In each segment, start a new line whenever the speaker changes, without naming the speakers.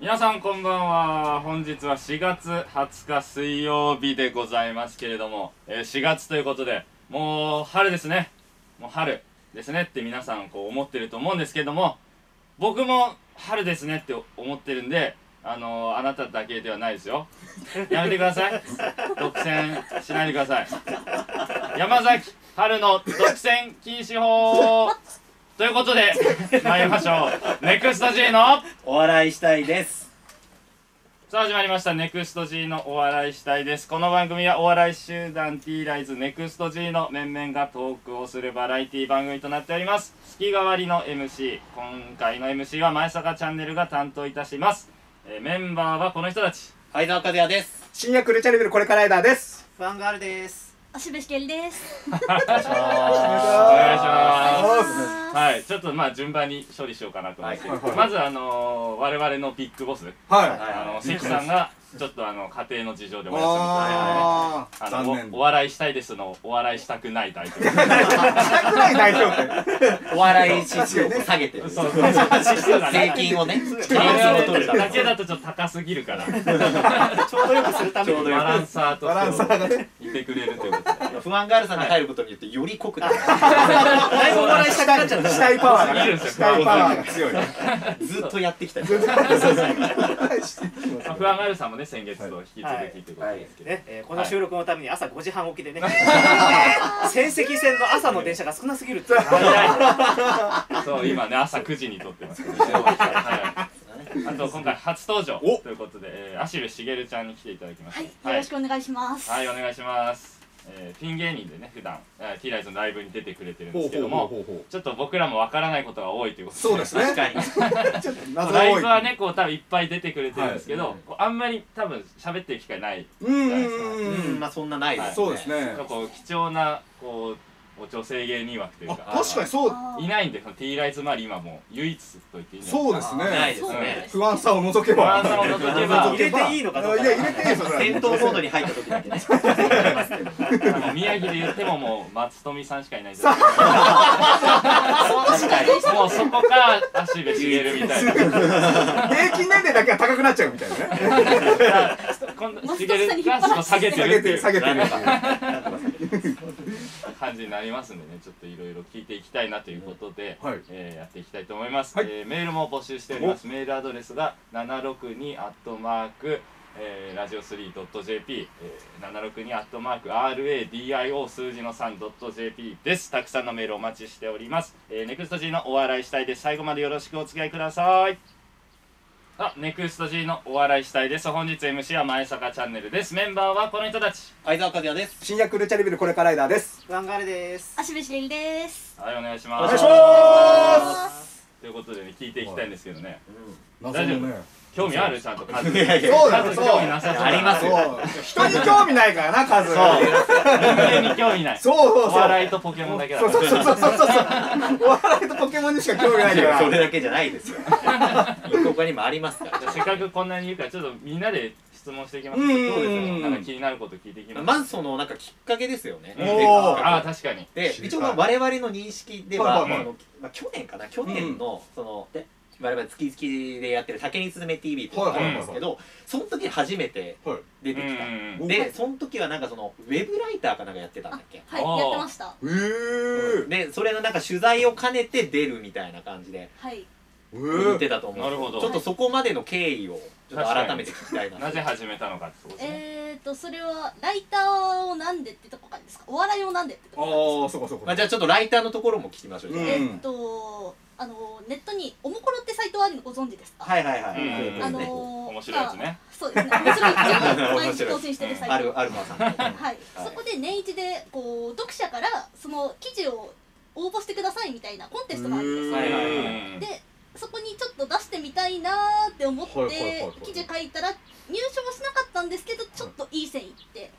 皆さんこんばんは。本日は4月20日水曜日でございますけれども、えー4月ということでもう春ですね。もう春ですねって皆さんこう思ってると思うんですけども僕も春ですねって思ってるんであのーあなただけではないですよ。やめてください。独占しないでください。山崎春の独占禁止法。ということで参りましょう。ネクスト G の
お笑いしたいです。
さあ始まりました。ネクスト G のお笑いしたいです。この番組はお笑い集団 T ライズネクスト G の面々がトークをするバラエティ番組となっております。月替わりの MC 今回の MC は前坂チャンネルが担当いたします、えーメンバーはこの人たち。
相沢和也です。
新薬ルチャレベルこれからライダーです。
ファンガールです。
足部しけりです。
お願いします。
お願いします。
は
はいちょっとまあ順番に処理しようかなと思います、
はい。はい。
まずあのー我々のビッグボス。
はい。
あの関さんがちょっとあの家庭の事情でお休みとい。うことで
あ
の
残念。
おお笑いしたいですのお笑いしたくない代表
したくない代表って
お笑い指数を下げて。る
そうそう。
税金をね。
そ
税金を取るため
だけだとちょっと高すぎるから
ちょう。どよくするために。
バランサーと
バランサーがね
いてくれるという。ことで
不安ガールさんが入ることによってより濃くなる
だいぶお笑いしたくなっちゃった。
死体パワーが
いるんです
死
よ
体パワーが強い
ずっとやってきた
不安があるさんもね先月と引き続きということですけど、
ね、えーこの収録のために朝5時半起きでね、仙石線の朝の電車が少なすぎるっていう。
そう今ね朝9時に撮ってますけど、ねはい、あと今回初登場
お
ということで、えー、芦部茂ちゃんに来ていただきました。
い、よろしくお願いします。
はい、お願いします。えー、ピン芸人でね、普段、えー、T ライズのライブに出てくれてるんですけども、ちょっと僕らもわからないことが多いということ
そうですね。
確かに。
ちょっと謎が
ライブはね、こう多分いっぱい出てくれてるんですけど、
はい。
あんまり多分喋ってる機会ない。
うんうん
う
うん。ん
まあそんなないですね。
そうですね。
こう貴重なこう女性芸人枠という
あ
か、
確かにそう。
いないんで、この T ライズ周り今もう唯一と言っていいんじゃない
そうです
ない
ね
ですね。
不安さを除け
不安
ば
さを除けば。
入れていいのかどうか。
いや入れていいですよ
戦闘モードに入った時だけね。
宮城で言ってももう松富さんしかいないんです。よ
確かに。
もうそこか芦部茂みたいな。
平均年齢だけは高くなっちゃうみたいなね。
茂
トさんに引っ張られて
が下げて
下
るっていう。
げて下げてる。
なんとか
感じになりますんでねちょっといろいろ聞いていきたいなということで、
はい。
えーやっていきたいと思います、
はい。
えーメールも募集しております。メールアドレスが762アットマークえー、ラジオ 3.jp、えー、762アットマーク RADIO 数字の 3.jp です。たくさんのメールお待ちしております、えー、ネクスト G のお笑いしたいです。最後までよろしくお付き合いくださいあネクスト G のお笑いしたいです。本日 MC は前坂チャンネルです。メンバーはこの人たち。
相沢和也です。
新薬ルチャレベルこれからライダーです。
ファンガールです。
足部しけりです。
はいお願いし
お
ます。
願いします。
ということでね聞いていきたいんですけどね。
謎のね
興味あるちゃんと数。
そうだよ
数興味なさそう。
ありますよ。
そう人に興味ないからな数
人間に興味ない。
そうそう
お
そう。
笑いとポケモンだけだ
そうそうそうそうそうそう。お笑いとポケモンにしか興味ないから。
それだけじゃないですよ。他にもありますから。
じゃあせっかくこんなに言うからちょっとみんなで質問していきます。
うんう
ですか？なんか気になること聞いていきます。
まずそのなんかきっかけですよね。
ああ確かに。
で一応まあ我々の認識では、去年かな？去年のその、で我々月々でやってる「竹にすずめ TV」っていうのがあるんですけど、その時初めて
はい。
出てきた、
うん
うん
でその時はなんかそのウェブライターかなんかやってたんだっけ？
はい、やってました。
えー。
でそれのなんか取材を兼ねて出るみたいな感じで
はい。
え
言ってたと思うんですけ
なるほど。
ちょっとそこまでの経緯をちょっと改めて聞きたいな
なぜ始めたのかってことですね。
えーと、それはライターをなんでってとこからですか？お笑いをなんでってとこからですか？
ああそうかそうか。
まあ、じゃあちょっとライターのところも聞きましょう、
うん
えーっと、あのネットにおもころってサイトあるのご存知ですか？
はいはいはい、
うんうん
あの
ね
面白いやつね
まあそうですね。面白い毎日更新してるサイト。
あるアルマさん。の
はい、
はい。
そこで年一でこう読者からその記事を応募してくださいみたいなコンテストがあるんですよ。
はいはいはい。
うん
でそこにちょっと出してみたいなーって思って記事書いたら入賞はしなかったんですけどちょっといい線いって。で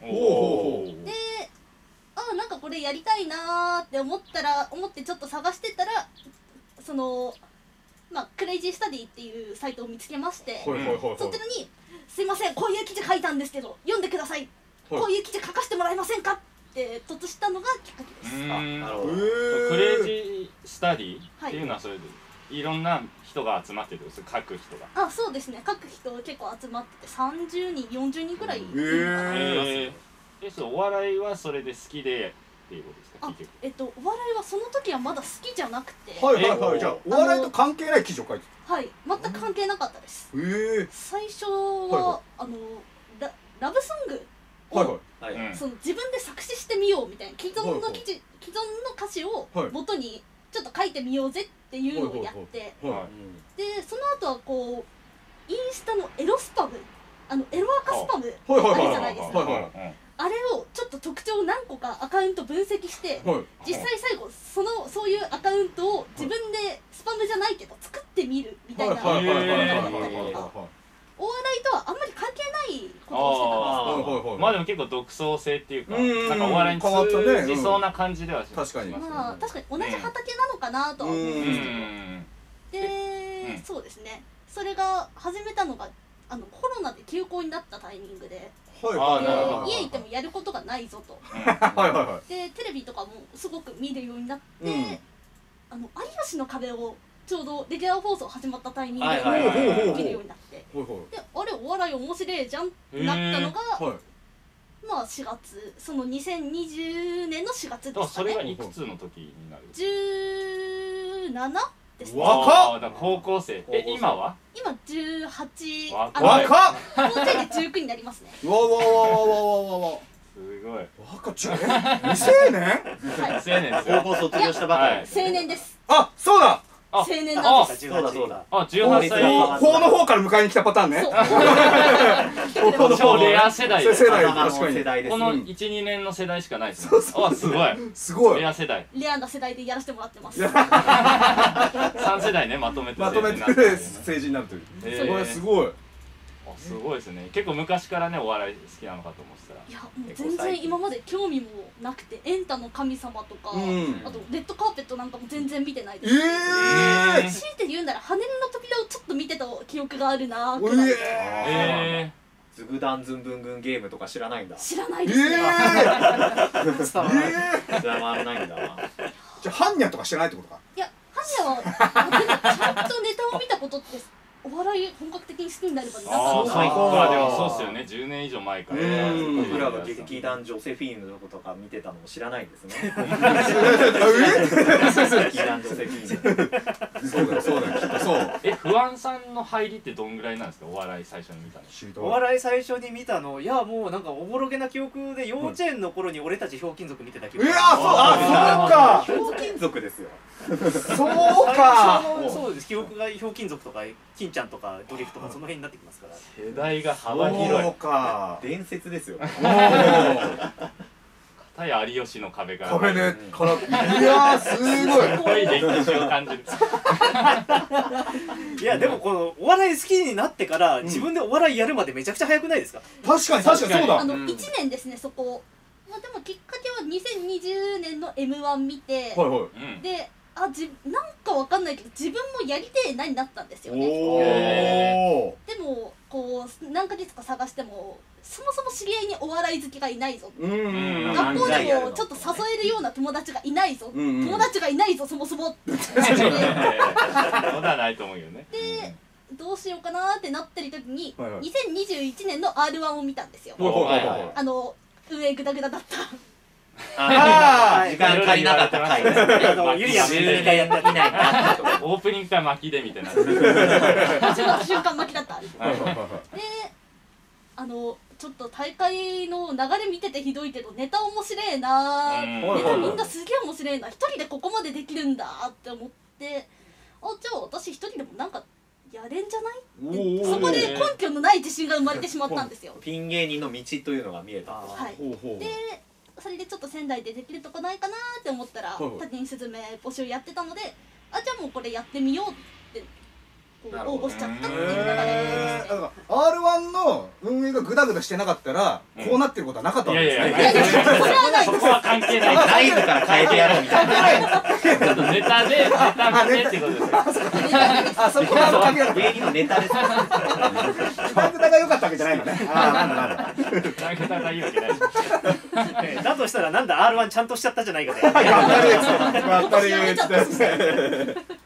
あーなんかこれやりたいなーって思ったら思ってちょっと探してたらそのまあクレイジースタディっていうサイトを見つけましてそちらに「すいませんこういう記事書いたんですけど読んでください、こういう記事書かせてもらえませんか?」って突したのがきっかけです。
うん。
なるほど。
クレイジー。スタディっていうのはそれでいろんな人が集まってるんです書く人が。
あそうですね。書く人結構集まってて30人40人くらいいるのかな
えー、えそうお笑いはそれで好きでっていうことですか
えっとお笑いはその時はまだ好きじゃなくて。
はいはいはい。じゃあお笑いと関係ない記事を書いて
はい。全く関係なかったです。
たへえ。
最初
は
あのララブソングを、
はいはい。
その自分で作詞してみようみたいな既存の記事、既存の歌詞を
はい。
元にちょっと書いてみようぜっていうのをやって、
はい
はい
でその後はこうインスタのエロスパムあのエロアカスパムあれ
はい
じゃないですか。
はいはい
あれをちょっと特徴を何個かアカウント分析して
はい。
実際最後そのそういうアカウントを自分でスパムじゃないけど作ってみるみたいな
はいはいはいはいはいはい
だったりとかお笑いとはあんまり関係ないことを
あ
はいはいはい
まあでも結構独創性っていうか
うん
なんかお笑いに
変わったね
通じそうな感じではします
確かに
して
しま
あ確かに同じ畑なのかなとは思うん。
う
ですけど
ん。
で、
うん。
そうですね。それが始めたのがあのコロナで休校になったタイミングで
はい
あ
はい。
ーなるほど。
で家行ってもやることがないぞと。
はいはいはい。
でテレビとかもすごく見るようになって、
うん。
あの有吉の壁をちょうどレギュラー放送始まったタイミングで
はいはいはい。
はい
見るようになって。
はい
であれお笑い面白いじゃんってなったのが、
はい。
まあ4月その2020年の4月
だから
ですかね。
それがいくつの時になる
？17ですね。
若っ。
あーだから高校生。え今は？
今18
若
あの
若っ。
もうちょいで19になりますね。
うわうわうわうわうわうわうわ。
すごい。
若っちゅうえ？未成年？
はい。
青年ですよ。
高校卒業したばかり
青年です。
あそうだ。
あ
青年なんです。
そうだそうだ。
あ18歳
あ
法の方から迎えに来たパターンね。
超レア世代です。
世代確かに。
この
うん
12年の世代しかないですね。あすごい。
すごい。
レア世代。
レアな世代でやらせてもらってます。
3世代ねまとめて。
まとめて
成人にな
るという
え
それすごい。
あすごいですね。結構昔からねお笑い好きなのかと思ってたら。
いやもう全然今まで興味もなくて「エンタの神様」とか、
うん。
あと「レッドカーペット」なんかも全然見てない
え
です、
え
強いて言うなら「羽の扉」をちょっと見てた記憶があるな
ー
くらい、
え
ズグダンズンブングンゲームとか知らないんだ。
知らない
え
ですね、
え
伝わらない。
え
知らないんだ。
じゃあ般若とか知らないってことか？
いやハニャはちゃんとネタを見たことってお笑い本格的に好きになればなかった
最
か。
高でもそうっすよね。10年以上前から。
うん。
僕らが劇団ジョセフィーヌのことか見てたのも知らないんですね。劇団ジョセフィーヌ
そうだよそうだよきっとそう。
え不安さんの入りってどんぐらいなんですか？お笑い最初に見たの。
お笑い最初に。見たの？いやもうなんかおぼろげな記憶で幼稚園の頃に俺たちひょうきん族見てた記憶。
いやそうあ
ひょうきん族ですよ。
そうか。そう
です。記憶がひょうきん族とか金ちゃんとかドリフとかその辺になってきますから。
世代が幅広
そう
い
か。
伝説ですよ。
おー
片や有吉の壁から
壁ねからいやーすごい。
すごい歴史を感じる。
いやでもこのお笑い好きになってから自分でお笑いやるまでめちゃくちゃ早くないですか？
確かに確かにそうだ。
あの
うん。
1年ですねそこ。まあでもきっかけは2020年の m 1見て、
はいはい。
うん。
であじなんかわかんないけど自分もやりてえなになったんですよね。でもこう何ヶ月か探してもそもそも知り合いにお笑い好きがいないぞ。
うんうん
学校でもちょっと誘えるような友達がいないぞ、
うんうん。
友達がいないぞそもそも。っ て
そうではないと思うよね。
でどうしようかなってなってる時に、
はいはい。
2021年の r 1を見たんですよ、
はいはいはい
はい。
はい
あの運営グダグダだった
あー時間足りなかった回。ですね
あのゆりやんみたいな。
12回以内になったとか
オープニングから巻きでみたいな。
始まった瞬間巻きだったであのちょっと大会の流れ見ててひどいけどネタ面白えな
うん。
ネタみんなすげえ面白いな。一人でここまでできるんだって思って。あじゃあ私一人でもなんかやれんじゃない？
おー。
そこで根拠のない自信が生まれてしまったんですよ。
ピン芸人の道というのが見えた。
はい。
ほうほう。
でそれでちょっと仙台でできるとこないかなって思ったら他人スズメ募集やってたのであじゃあもうこれやってみようっ応募しちゃったっていう流れ
えー、
ですね
だから R1 の運営がグダグダしてなかったら、
うん
こうなってることはなかったわけですね。
いやいやいや
そ
こは関係ない
内部から変えてやろうみたいな
ちょっとネタでネタ見てってことですよ
あ、そこは関係なかっ
芸人のネタです
た。グダグダが良かったわけじゃないのね。あー、なんだなんだ。
ネタがいいわけない
だとしたらなんだ R1 ちゃんとしちゃったじゃないかで
やったりやったり。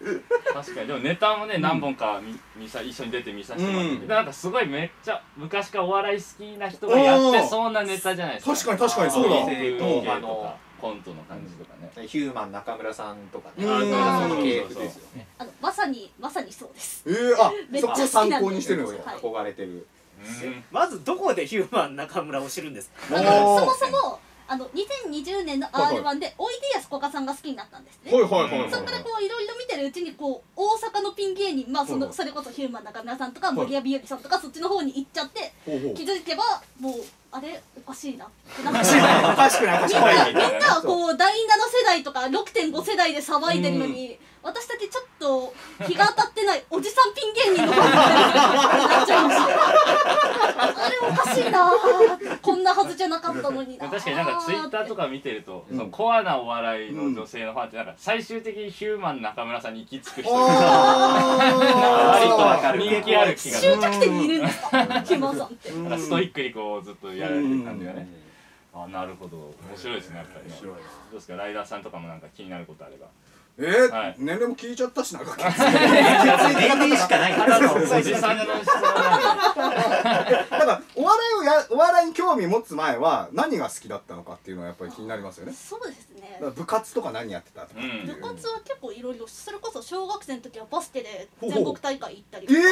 確かに。でもネタもね、何本か見見さ一緒に出て見させてもらって、
うん。
でなんかすごいめっちゃ昔からお笑い好きな人がやってそうなネタじゃないですか。
確かに確かにそうだ
と
あの
かコントの感じとかね、
ヒューマン中村さんとかね。
うん。
そういうの系譜ですよね。
あのまさにまさにそうです。
えー、あ
めっちゃ
そこを参考にしてるんです
い。
憧れてる。
うん。
まずどこでヒューマン中村を知るんですか？
そもそもあの2020年の
はい
R1 でおいでやすこがさんが好きになったんですね。
はいはいはいはい
そこからこういろいろ見てるうちにこう大阪のピン芸人まあその
はい。
それこそヒューマン中村さんとか
い。
森谷日和さんとかそっちの方に行っちゃって気づけばもうあれおかしいな。ってなって
確かに確かに
みんな
はい。
みんなはこう第7世代とか6.5世代で騒いでるのに、私たちちょっと日が当たってないおじさんピン芸人の方になっちゃいました。あれおかしいなこんなはずじゃなかったのに。な
確かになんかツイッターとか見てると、
うん
そのコアなお笑いの女性のファンってなんか最終的にヒューマン中村さんに行き着く人が 割と
わかる。
人気ある気がする。
終着点にいるんですかヒマさんって。
ストイックにこうずっとやられてる感じがね、あなるほど。面白いですねやっぱりね。
面白いな
どうですかライダーさんとかもなんか気になることあれば。
えー
はい。
年齢も聞いちゃったしなんか
年齢しかない
ただのおじさんの質問なんで。
だからお笑いをやお笑いに興味持つ前は何が好きだったのかっていうのはやっぱり気になりますよね。
そうですね。
部活とか何やってたとかっていう。
部活は結構いろいろそれこそ小学生の時はバスケで全国大会行ったりとか。
え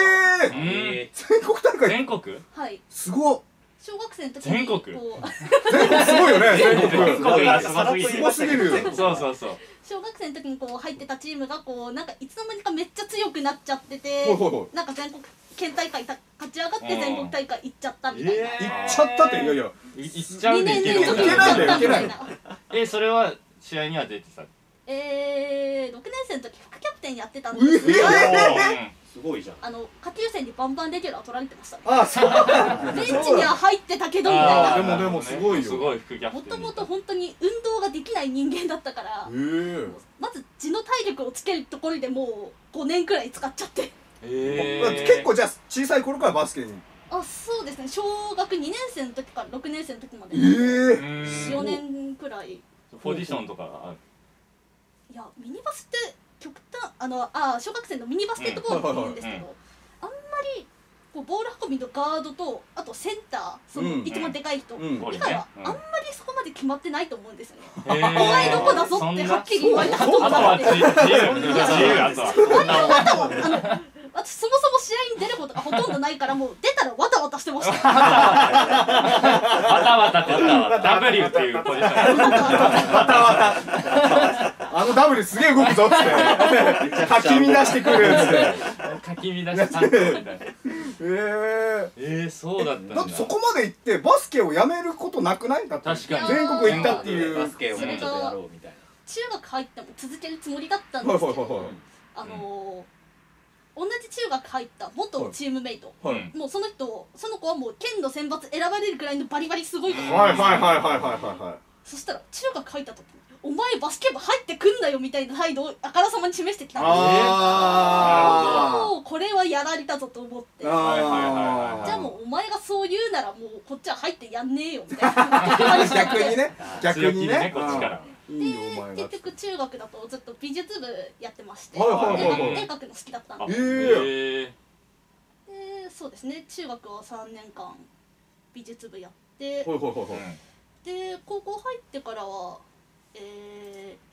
え
うん。
え
全国大会？
全国？
はい。
すごっ
小学生の時
全国。
こう。
全国すごいよね全
全
国。
すごすぎ
すごすぎる。よ
そうそうそう
小学生の時にこう入ってたチームがこうなんかいつの間にかめっちゃ強くなっちゃっててなんか全国県大会た勝ち上がって
うん。
全国大会行っちゃったみたいな、
行っちゃったっていやいや。
い行っちゃう
2
んでいける
年連続行っちゃったみたいな
えそれは試合には出てた？
えー、6年生の時副キャプテンやってたんですけど、
うえ
すごいじゃん。
あの下級生にバンバンレギュラー取られてました。ね
あそう。
ベンチには入ってたけどみたいな。
でもでもすごいよ。
すごい副キャプ
も
テン
ともと本当に運動ができない人間だったから
ええ。
まず地の体力をつけるところでもう5年くらい使っちゃって。
え。
結構じゃあ小さい頃からバスケに。
あそうですね。小学2年生の時から6年生の時まで。
ええ。
4年くらい。い
ポジションとかある。
やミニバスって極端あのあ小学生のミニバスケットボールって言うんですけど、
うん
あんまりこうボール運びのガードとあとセンターその
うん。
一番でかい人、
うん。
以外は
うん。
あんまりそこまで決まってないと思うんですよね、
お
お前どこだぞってはっきり言われたこと
あとは。
があって私そもそも試合に出ることがほとんどないからもう出たらわたわたしてました。
わたわた。って言ったわ W っていうポジション
あのダブルすげえ動くぞっつって。かき乱してくるっつって。
かき乱し担当みたいな。
ええ
えー、そうだったんだ。
だってそこまで行ってバスケをやめることなくない？だって。
確かに。
全国行ったっていう。
バスケをもうちょっとやろうみたい
中学入っても続けるつもりだったん
はい
ですけど
はいはいはい
あのー同じ中学入った元チームメイト、
はい。
もうその人その子はもう県の選抜選ばれるくらいのバリバリすごい子
はいはいはいはいはいはいはい。
そしたら中学入った時に「お前バスケ部入ってくんなよ」みたいな態度をあからさまに示してきたんです
あ
もうこれはやられたぞと思って。じゃあもうお前がそう言うならもうこっちは入ってやんねえよみたいな
逆にね。逆に
強気にね
ね
こっちから。
で結局中学だとずっと美術部やってまして、
は
絵絵描くの好きだったん
あ
で
え
え
でそうですね中学は3年間美術部やって。
ほいほいほいほい。
で高校入ってからは、えー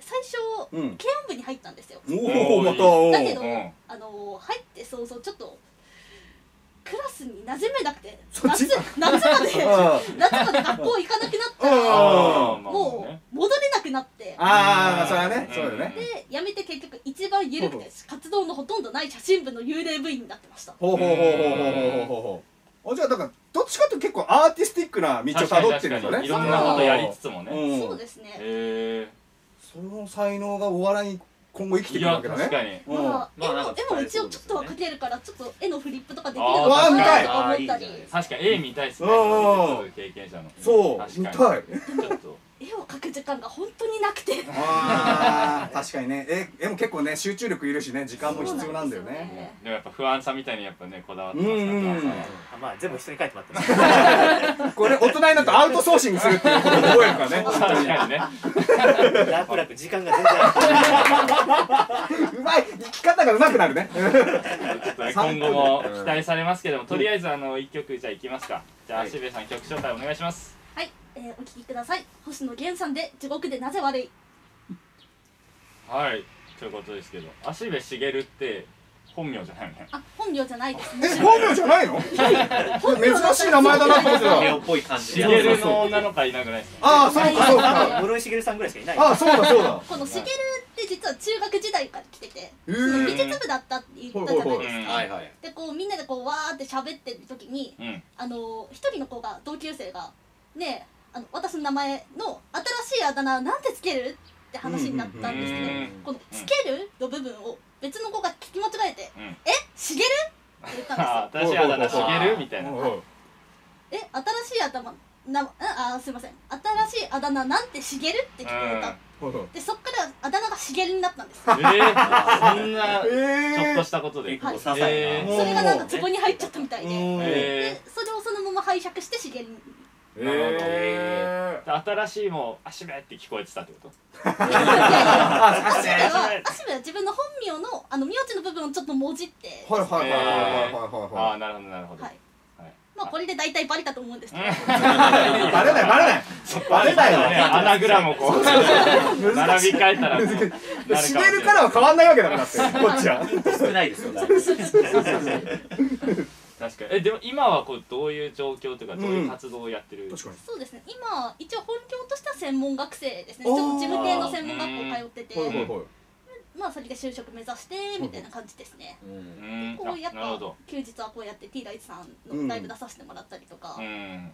最初
うん。
軽音部に入ったんですよ。
おおまたお
だけど、
うん。
あの入って早々ちょっとクラスに馴染めなくて夏 夏まで
あ
夏まで学校行かなくなった
あ
らも
ね
う戻れなくなって。
あーそれはねそうだよね。
で辞めて結局一番緩くて活動のほとんどない写真部の幽霊部員になってました。
ほうほうほうほうほうクな道をたどってるんだね
いろんなことやりつつもね。
うん。
そうですね。
へ
その才能がお笑いに今後生きてくるわけだね。
確かに。
うん。
まあ絵
まあなんか
も絵も一応ちょっとは描けるからちょっと絵のフリップとかできるのかなとか思ったり。
確かに。絵見たいっすね。
うん
経験者の。
そう
確かに。
見たい。
ちょっと
絵を描く時間が本当になくて。
確かにね。絵絵も結構ね集中力いるしね。時間も必要なんだよね。
ね。
でもやっぱ不安さみたいにやっぱねこだわって
うん
ます
うん。うん
から
まあ全部人に書いてもらってます。
これ大人になるとアウトソーシングするっていうことを覚えるからね。
確かにね。
楽々時間が全然
うまい生き方がうまくなる
ね。今後も期待されますけどもとりあえずあの一曲じゃあいきますか。じゃあ
はい。
しべさん曲紹介お願いします。
はい、えー、お聞きください。星野源さんで地獄でなぜ悪い？
はいということですけど足部茂って本名じゃないよね。
あ本名じゃないです
え本名じゃないの？珍しい名前だなと思ってた
ぽい感じで
茂の女の子はいなくないですか？
ああそうか。そうか。
室井茂さんぐらいしか。いない
ああそうだそうだ
この茂って実は中学時代か。ら来てて、美術部だったって言ったじゃないですか、
うん
はいはい
でこうみんなでこうわーって喋ってる時に
うん
あの一人の子が同級生がねあの私の名前の新しいあだ名なんてつける？って話になったんですけど、
うん
この「つける」の部分を別の子が聞き間違えて
うん「
え？しげる?」って言ったんです
あ
よ
新しいあだ名茂みたいな。
え新しいあだ名なああすいません。新しいあだ名なんてしげる？って聞こえた、でそっからあだ名がしげるになったんです。
えー、そんな
え
ちょっと
ー
したことで。
結構些細な、
えー。
それがなんかツボに入っちゃったみたいで、でそれをそのまま拝借してしげるに
え
ー、新しいも足部って聞こえてたってこと？
足部は足部は自分の本名のあの名字の部分をちょっともじって。
ーはいはいはいはいはい
あ
は
あなるほどなるほど、
はい。
はい。
まあこれで大体バレたと思うんですけど、
いはいバレない。バレないバレない
ね。
よ
アナグラムをこう。並び替えたらこう。なるかもしれ
るからは変わんないわけだからだって。こっちは。
少ないですよ
確かに。えでも今はこうどういう状況というかどういう活動をやってる、
確かに。
そうですね。今一応本業としては専門学生ですね。ちょっと事務系の専門学校通ってて。
はいはいはい。
まあそれで就職目指してみたいな感じですね。
うん。
うん
こうやっぱ休日はこうやって T ライツさんのライブ出させてもらったりとか、
うん。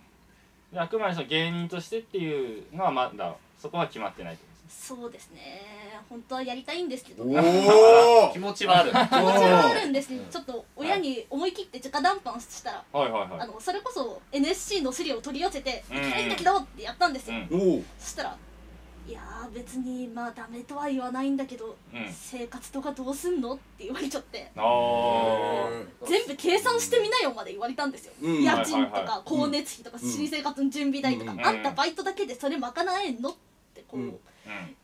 であくまでその芸人としてっていうのはまだそこは決まってないと
そうですね。本当はやりたいんですけど。
お
気持
お
気持ちはある。
ちはあるんです。ねちょっと親に思い切って直談判したら
はい。はい。はい。
あのそれこそ NSC の資料を取り寄せて「
うん
行きたいんだけど」ってやったんですよ、
うん。
そしたら「いやー別にまあダメとは言わないんだけど、
うん。
生活とかどうすんの?」って言われちゃって。全部計算してみなよまで言われたんですよ、
うん。
家賃とか光熱費とか
うん
新生活の準備代とか、
うん。
あんたバイトだけでそれ賄えんの？ってこう、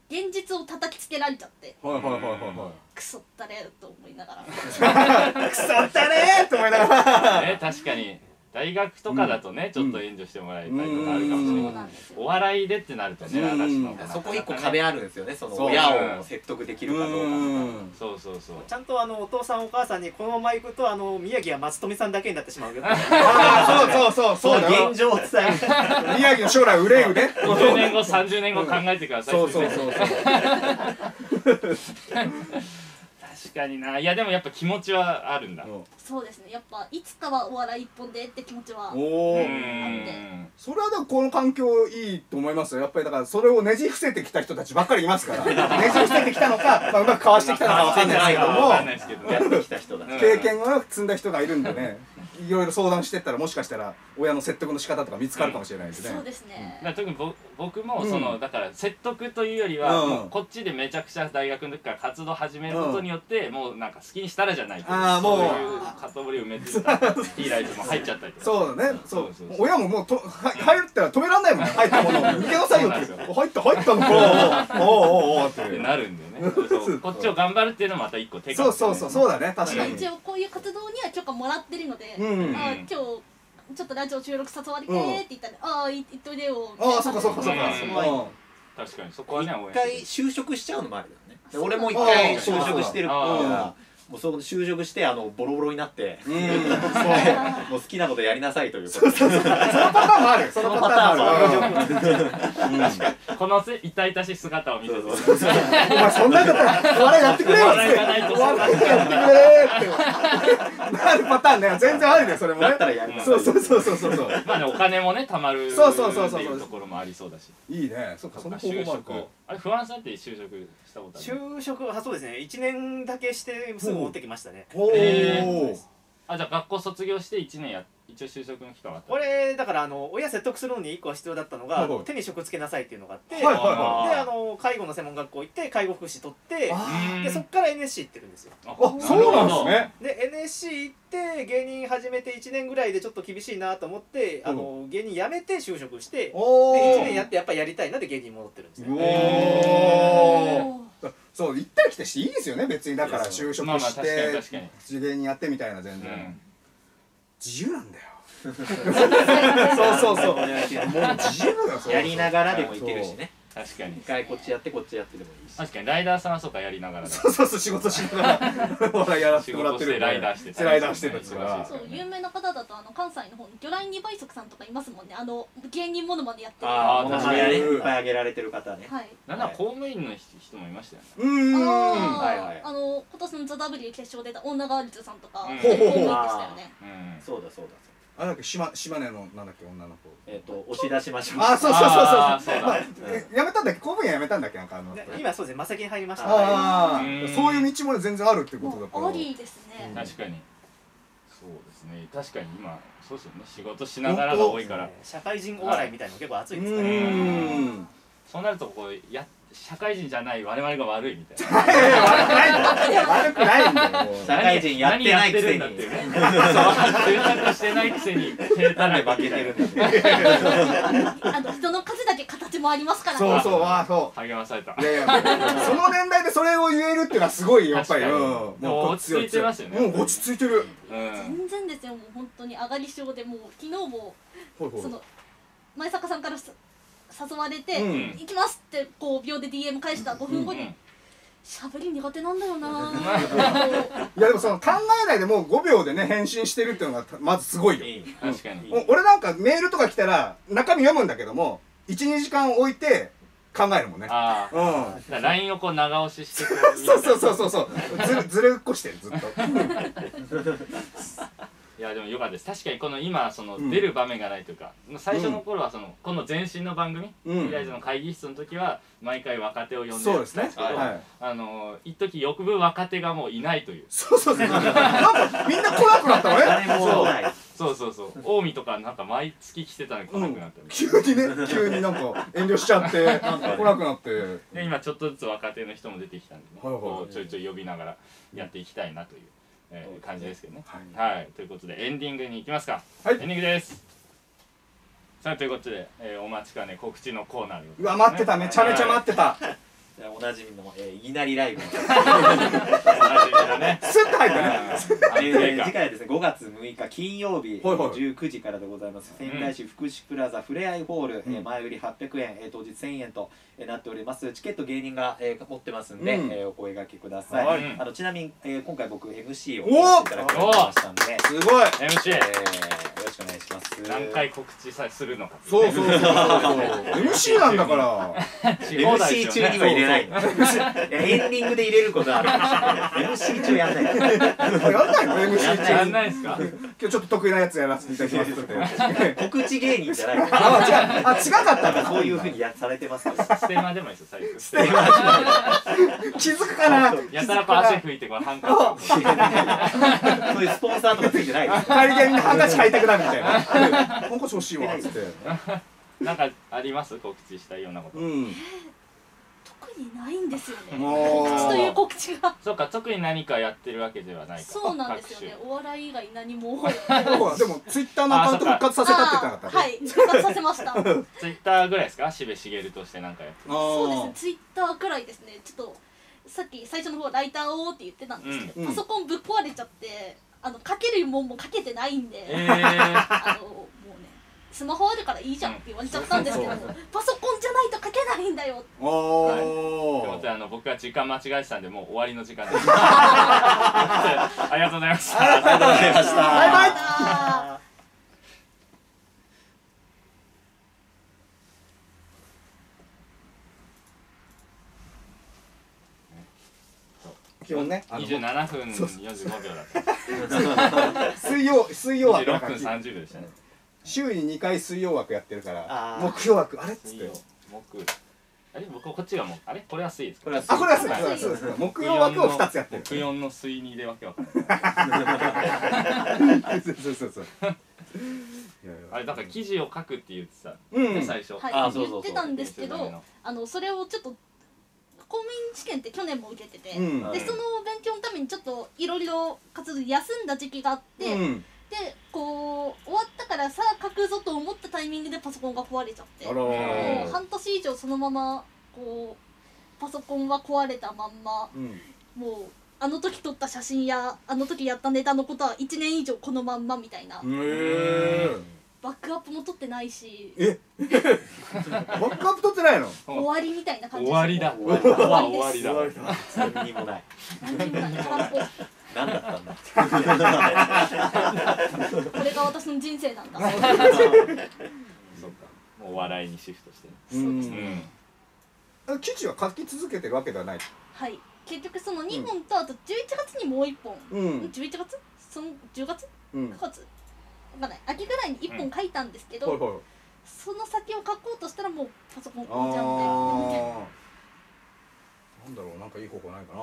現実を叩きつけられちゃって
はいはいはいはいは
クソったれと思いながら。
い腐ったねーって思いながら。
ね確かに大学とかだとね、ちょっと援助してもらえたりとかあるかもしれ
そう
ない、お笑いでってなるとね、
うん。
私の
そこ一個壁あるんですよねその親を説得できるかどうか
うん。
そうそうそう。
ちゃんとあのお父さんお母さんにこのまま行くとあの宮城は松富さんだけになってしまうよ。
そうそうそうそう。
現状を伝える
宮城の将来憂えるね。
20年後30年後考えてください
そう。そうそうそう
確かにな。いやでもやっぱ気持ちはあるんだ。
そうですね。やっぱいつかはお笑い一本でって気持ちは
おお
う
ー
ん。
それはでもこの環境いいと思いますよ。やっぱりだからそれをねじ伏せてきた人たちばっかりいますから。ねじ伏せてきたのか、まあ、うまくかわしてきたのかわかんないですけども。経験を積んだ人がいるんでねいろいろ相談してったらもしかしたら親の説得の仕方とか見つかるかもしれないですね。
そうですね。
だから特にぼ僕もその、
うん
だから説得というよりは、
うん。
もうこっちでめちゃくちゃ大学の時から活動始めることによって、もうなんか好きにしたらじゃないけど
あーもう
そういう塊を埋めてたティーライズも入っちゃったりとか。
そうだね。そう。
そうそう
親ももうとは入るったら止めらんないもんね。入ったものを。逃げなさいよって。入った入ったのかおうおうおうおうって
ってなるんでねそうこっちを頑張るっていうのもまた一個手か
そうそうそうそうだね確かに
一応こういう活動には許可もらってるので、
うん
あ今日ちょっとラジオ収録誘われてって言ったら、ああい行っといでよ
ああそうかそうかそうか。
うん。
そこは
確かにそこはね応
一回就職しちゃうのもあるよね。で俺も一
あ
回
ー
就職してるからもうその就職してあのボロボロになって
うん。
もう好きなことやりなさいということ。で
そのパターンもある。そのパターンもある。
このせ痛々しい姿を見せて
そうそうそう
お前そんなんだったらお笑いやってくれよ。っつって
お笑いがないと。
お笑いやってくれって。なるパターンね。全然あるねそれもね。
だったらやりなさい
そうそうそうそうそうそう。
まあねお金もね貯まる
そうそうそうそう
っていうところもありそうだし。
いいね。そっかその方法
就
もあるか。
職あれ不安さんって就職したことある？
就職はそうですね。1年だけしてすぐ持ってきましたね。
お
え
お
あじゃあ学校卒業して1年やっ一応就職の期間はあった
俺だからあの親説得するのに1個必要だったのが、
はい。はい
手に職つけなさいっていうのがあって、
はいはい
はい。
であの介護の専門学校行って介護福祉取ってでそっから NSC 行ってるんですよ。
あ
あそうなんですね。
で NSC 行って芸人始めて1年ぐらいでちょっと厳しいなと思って、あの芸人辞めて就職してで
お
1年や
ー
ってやっぱりやりたいなで芸人に戻ってるんです
う
ね。
そう行ったり来てしていいですよね。別にだから就職
まあまあ確かに
して
確かに。
やってみたいな全
うん。
然自由なんだよ。そうそうそう。もう自由だよ
やりながらでもいけるしね
確かに。
一回こっちやってこっちやってでもいいし。
確かにライダーさんはそうかやりながらだ
そうそうそう仕事しながら。ほらやらせ
仕
てもらってるんで
事してライダーしてた
ライダーしてた
素晴らしい
そう有名な方だとあの関西の方に魚雷二倍速さんとかいますもんね。あの芸人ものまでやってる
ああ
ー
ものまねねいっぱいあげられてる方ね。
はい。
なんなら公務員の人もいましたよね。
うー。ん
はいはい。
あの今年の「ザ・ w 決勝出た女ガールズさんとか
うん。
公務員でしたよね。
うん。
そうだそうだ
あだっけ島島根のなんだっけ女の子。
えっと押し出しましょう。
あそうそう
そうだ
そう。そうやめたんだっけ？公務員はやめたんだっけなんかあの
で今そうですねマセキに入りました。
あ
うん
あそういう道も全然あるってことだ
も
から
うありですね。
うん。
確かに。そうですね。確かに今そうですよね。仕事しながらが多いから。
社会人お笑いみたいなの結構熱
う
いですかね。
ーん。
そうなるとこうや社会人じゃない我々が悪いみたいな。
悪くない。んだよ。
社会人やってないくせに。
何やってるんだって。いうねそう。就職してないくせに。手たら
なんで負けてるんだね
あの人の数だけ形もありますから
そうそうああそ
励まされた。
ういやいやその年代でそれを言えるっていうのはすごいやっぱり。
確かに。
う
落ち着いてますよね。
うん落ち着いてる。
うん。
全然ですよもう本当に上がり症でもう昨日もその前坂さんからさ誘われて「
うん。
行きます」ってこう秒で DM 返した5分後に
うん「
喋り苦手なんだよな。ー 」
いやでもその考えないでもう5秒でね返信してるっていうのがまずすごいよ。
いい。
確かに。
もう俺なんかメールとか来たら中身読むんだけども12時間置いて考えるもんね。
ああ
うん。
だから LINE をこう長押ししてこ
そうそうそうそうそう。ずるずれっこしてるずっと
いやでもよかったです。確かにこの今その
うん。
出る場面がないというか、最初の頃はそのこの前身の番組、
うん。
未来図の会議室の時は毎回若手を呼んで
そうですね
てたんですけど
はい。
あの一時翌分若手がもういないという。
そうそうそうなんかみんな来なくなったのね。
誰もない。
そうそうそう。近江とかなんか毎月来てたのに来なくなったみたい
急にね急になんか遠慮しちゃって来なくなって。
なで今ちょっとずつ若手の人も出てきたんでね、
はいはい。
こうちょいちょい呼びながらやっていきたいなという、えー感じですけどね。
はい。
はい、ということでエンディングに行きますか。
はい。
エンディングです。さあということで、えーお待ちかね告知のコーナーで
うわ待ってた。めちゃめちゃ待ってた。
じゃあおなじみの、えー、いきなりライブ。
って。おなじみだね。
スッと入ったね。
次回はですね5月6日金曜日
はいはい。
19時からでございます。仙台市福祉プラザふれあいホール、えー前売り800円、えー当日1000円と、えーなっております。チケット芸人が、えー持ってますんで、
うん。
えーお声掛けください、
はい。
あのちなみに、えー今回僕 MC を
お
やらせていただきましたんで、え
すごい。
MC
ー。よろしくお願いします。
何回告知さするのか。
そうそうそうそう。MC なんだから。
MC 中には入れない。エンディングで入れることはある。MC 中やんない。
やんないの MC
やんない
や
中
んないですか？
今日ちょっと得意なやつやらせていただきます
告知芸人じゃない。
あ違う。あ違かったんだ
そういうふうにやされてます
ステマでもいいですよ最初。ステ
気づくかな？
やたらこう汗拭いてこうハンカ
そういうスポンサーとかついてないです。
帰り際にハンカチ買いたくなる。みたいな。ハンカチ欲しいわ。っつって。
なんかあります告知したいようなこと。
うん。
特にないんですよね。
もう。
告知という告知が。
そうか特に何かやってるわけではないか。
そうなんですよね。
各
お笑い以外何も。
でもツイッターのアカウント復活させたって言ってなかった
はい復活させました。
種 ツイッターぐらいですか？しべしげるとしてなんかやってる。
そうですねツイッターくらいですね。ちょっとさっき最初の方ライターをって言ってたんですけど、
うん。
パソコンぶっ壊れちゃってあの書けるもんも書けてないんで、
えー。
あのもうねスマホあるからいいじゃんって言われちゃったんですけど、パソコンじゃないと書けないんだよ。
お
とい。うこと
ー
であの僕は時間間違えてたんでもう終わりの時間です。ありがとうございました。
ありがとうございました。
バイバイ基本ね
二十七分四十五秒だった。
水曜水曜枠な
26分
感じ
30秒でしたね。
週に2回水曜枠やってるから木曜枠あれ？っつって。
水曜、木、あれ？僕こっちがもうあれ？これは水ですか？
これは
あこれはそう
はい。
そうそうそう木曜枠を2つやってる。
木4の水2でわけわかんな。い
そうそうそう
あれだから記事を書くって言ってた、
うん。
で最初、
はい。
あそうそうそう。
言ってたんですけどあのそれをちょっと公務員試験って去年も受けてて、
うん。
でその勉強のためにちょっといろいろ活動休んだ時期があって、
うん。
でこう終わったからさあ書くぞと思ったタイミングでパソコンが壊れちゃっても
ー。
う半年以上そのままこうパソコンは壊れたまんま
うん。
もうあの時撮った写真やあの時やったネタのことは1年以上このまんまみたいな、
へえ
バックアップも撮ってないし。
え？バックアップ取ってないの？
終わりみたいな感じ
終わりだ。
終わりだ
終わりだ
終わりだ。何にもない
何にもない
何だったんだ
これが私の人生なんだ。
そうか。もうお笑いにシフトして。ね
う
そうです
うん。
ね
ん記事は書き続けてるわけではない？
はい。結局その2本とあと11月にもう1本、
うん。
11月？その10月？
うん。
9月？わかんない。秋ぐらいに1本書いたんですけど、
はいはい。
その先を書こうとしたらもうパソコン
あ
置いちゃうんで
ーな。んだろうなんかいい方法ないかな。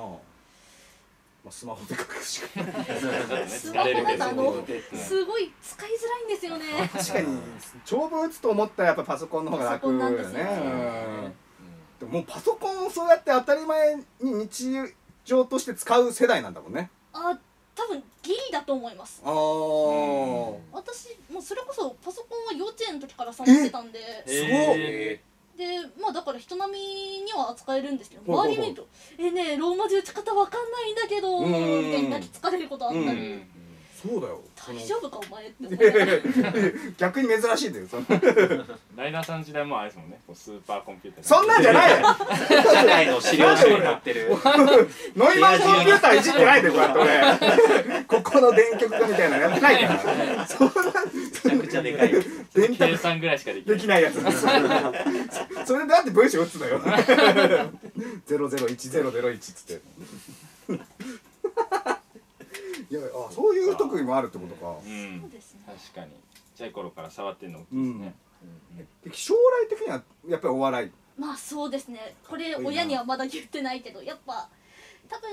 まあスマホで書くしかない。
スマホだとあの
うん
すごい使いづらいんですよね。
確かに。長文打つと思ったらやっぱパソコンの方が楽よ
パソコンなんです
ね。でももうパソコンをそうやって当たり前に日常として使う世代なんだもんね。
あ多分ギリだと思います。
ああ
私もうそれこそパソコンは幼稚園の時から触ってたんで。
すごい
え
でまあだから人並みには扱えるんですけど周り見ると「えねえローマ字打ち方わかんないんだけど」
うん。
みたいに泣きつかれることあったり、
うんそうだよ。
大丈夫かお前って
逆に珍しいんだよその。
ー、ライナーさんの時代もあれですもんね。スーパーコンピューター
そんなんじゃないよ。
社内の資料集に載ってる。
ノイマンコンピューターいじってないでこうやって俺。ここの電極がみたいなのやってないから。そんな。
めちゃくちゃでかい。よ
電卓
計算ぐらいしかできない
できないやつ。それでだって文章打つのよ。001001っつっていやあそういう特技もあるってことか。
うん。
そうですね
確かに。ちっちゃい頃から触ってるの大きいですね、
で将来的にはやっぱりお笑い？
まあそうですね。これ親にはまだ言ってないけどやっぱ多分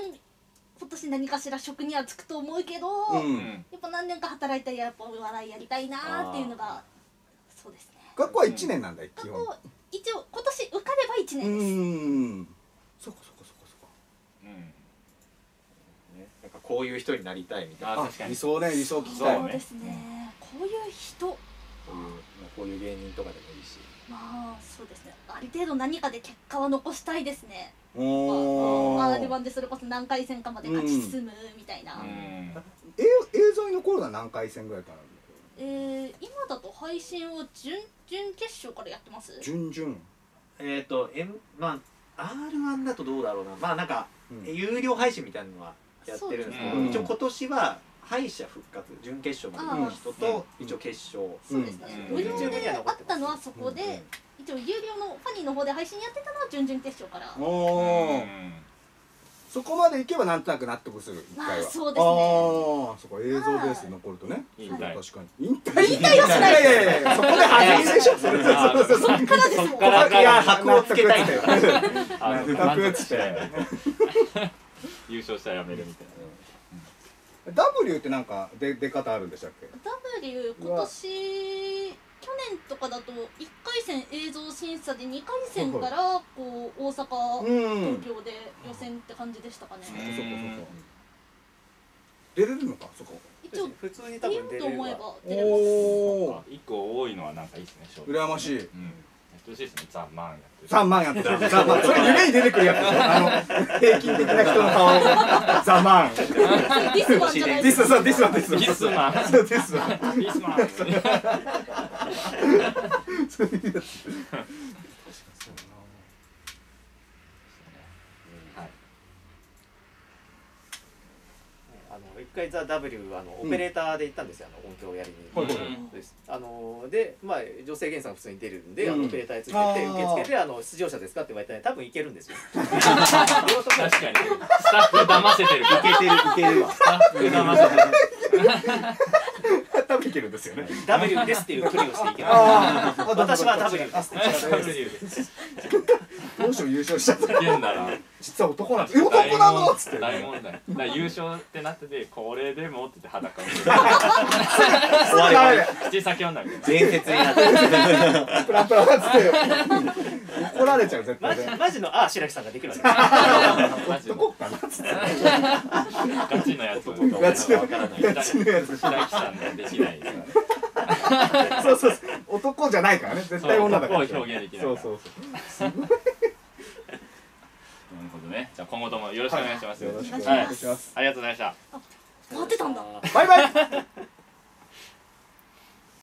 今年何かしら職には就くと思うけど、
う
や
うん。ん
っぱ何年か働いたらやっぱお笑いやりたいなーっていうのがそうですね。
学校は1年なんだ基本。
学校一応今年受かれば1
う
年です、
ーんそっかそっかそっかそっか
うん
ねなんかこういう人になりたいみたいな。
あ
あ確かに。
理想ね理想聞きたい
そう
そうですね。こういう人。
こういうまあこういう芸人とかでもいいし。
まあそうですね。ある程度何かで結果は残したいですね。
おー。
R1 でそれこそ何回戦かまで勝ち進むみたいな、
うん。
え映像に残るのは何回戦ぐらいかな
えー、今だと配信を準々決勝からやってます？
準々。
えっ、と、M、まあ R1 だとどうだろうな。まあなんか、
うん。
有料配信みたいなのはやってるんですけど、
ね。
一応今年は敗者復活準決勝までの人と
うん。
一応決勝、
そうですね、
うん。
無料であ
っ
たのはそこで、一応有料のファニー。の方で配信やってたのは準々決勝から、
そこまでいけばなんとなく納得する一
ま
回は。
あそうですね。
ああそこ映像ベースで残るとね。
引退
確かに。引退。
引退はしない。
いやいやいやそこで外すでしょそれそうそうそう
そっからですもん
そっから
いや箔をつけたい。んだよ
あの
納得
満足して 優勝したらやめるみたい
W ってなんか出出方あるんでしたっけ
？W 今年去年とかだと1回戦映像審査で2回戦からこう大阪、
うん
東京で予選って感じでしたかね、
うん。
そこそこそこ出れるのか？そこ。
一応
普通に
出
多分出れる
ようと思え
わ
ば出れます。
お
な一個多いのはなんかいいですね
羨ましい。
うん。やってほしいですね。ザ・マンやってる。
3万やってたザ・マン。それ夢に出てくるやつ。あの平均的な人の顔。ザ・マン。
ディスマンじゃない
ディスそうディスマン。ディスマン。
ディスマン。
ディスマン。
ディスマン
そういうやつ
はい
あの一回ザ・ W あのオペレーターで行ったんですよ、あの音響をやりに、あのでまあ女性原さん普通に出るんで、あ
うん。
のオペレーター。についてて受付であの出場者ですかって言われたら多分いけるんですよ。
確かに。スタッフ騙せてる。
いけてるいけるわ。
スタッフ騙せてる。
多分いけるんですよね。
W ですっていうふりをしていけない私は W です
どどうしよう優勝しちゃった。
叫んだら。
実は男なんです。え男なのっつって。
大問題。だ優勝ってなっててこれでもって言って裸を。
終わり終わり
口先読んだみたいな。
伝説になってる。
プラプラっつって怒られちゃう絶
マ
対
マジのあ白木さんができるわけ。
マジ
かなっつって。
ガチのやつ。
ガチの
わからない
ガチのやつ。
白木さんができない。
そうそうそう。男じゃないからね。絶対女だから。
そう男を表現できないから。
そうそう
でね。じゃあ今後ともよろしくお願いします、
よろしくお
はい
願いします。
ありがとうございました。
回ってたんだ。
バイバイ